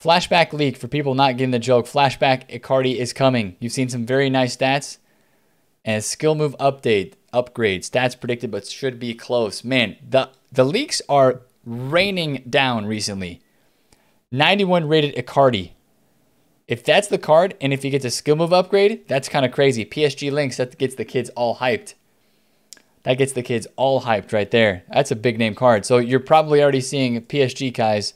Flashback leak for people not getting the joke. Flashback Icardi is coming. You've seen some very nice stats. And skill move update, upgrade, stats predicted, but should be close. Man, the the leaks are raining down recently. 91 rated Icardi. If that's the card, and if he gets a skill move upgrade, that's kind of crazy. PSG links, that gets the kids all hyped. That gets the kids all hyped right there. That's a big name card. So you're probably already seeing PSG guys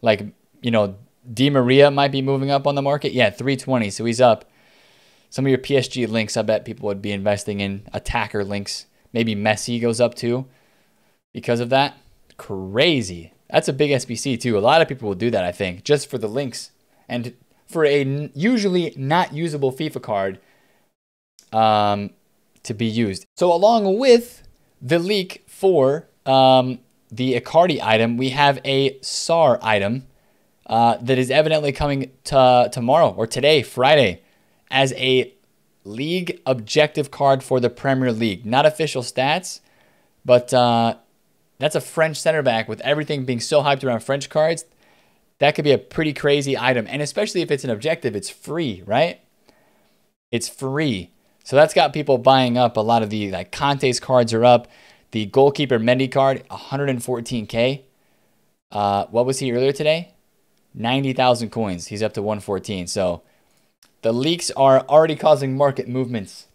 like, you know, Di Maria might be moving up on the market. Yeah, 320. So he's up. Some of your PSG links, I bet people would be investing in attacker links. Maybe Messi goes up too because of that. Crazy. That's a big SBC too. A lot of people will do that, I think, just for the links. And for a usually not usable FIFA card um, to be used. So along with the leak for um, the Icardi item, we have a Sarr item uh, that is evidently coming to tomorrow or today, Friday, as a league objective card for the Premier League. Not official stats, but uh, that's a French center back with everything being so hyped around French cards. That could be a pretty crazy item. And especially if it's an objective, it's free, right? It's free. So that's got people buying up a lot of the like Kante's cards are up. The goalkeeper Mendy card, 114k. Uh, what was he earlier today? 90,000 coins. He's up to 114. So the leaks are already causing market movements.